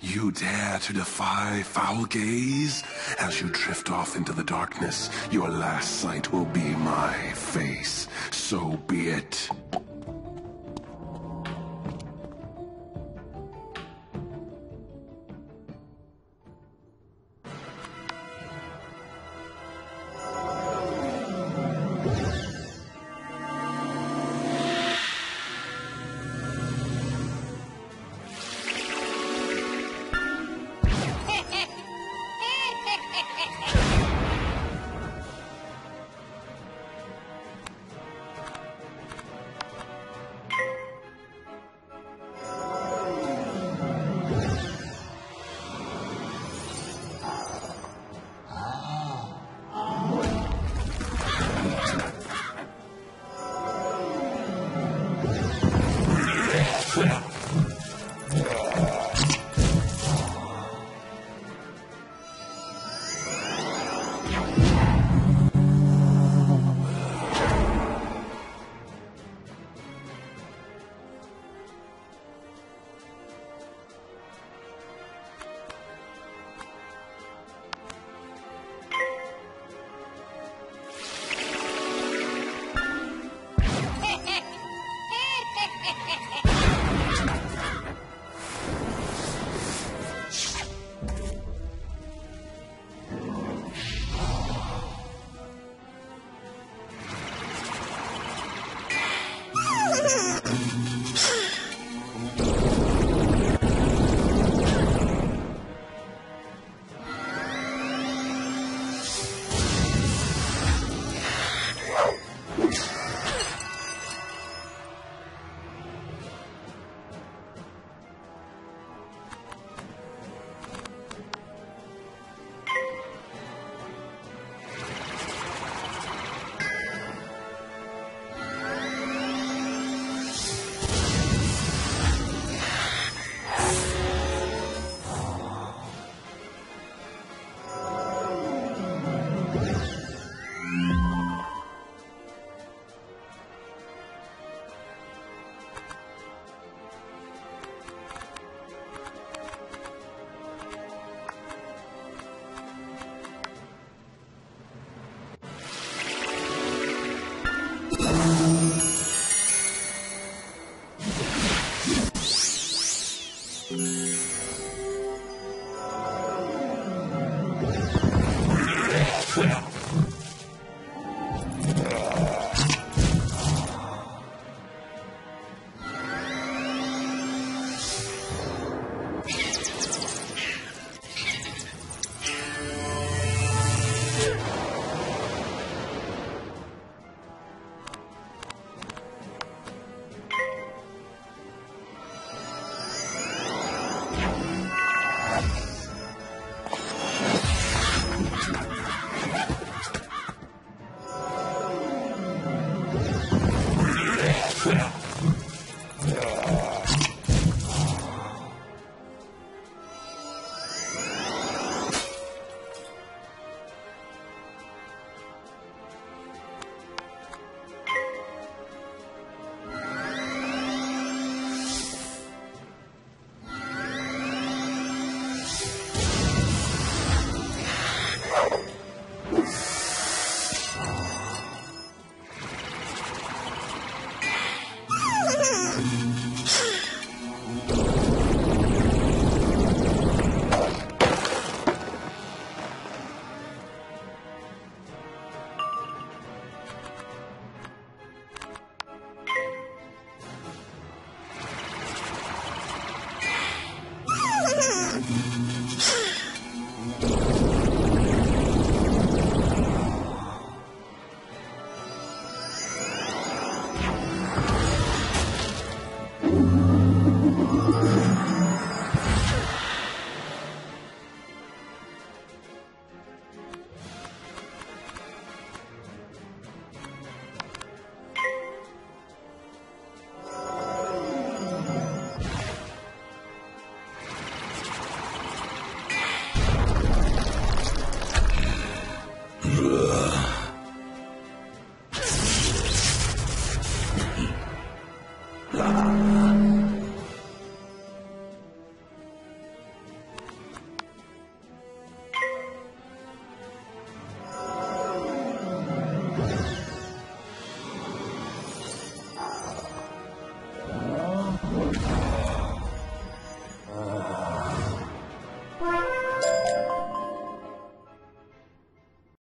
You dare to defy Foulgaze? As you drift off into the darkness, your last sight will be my face. So be it.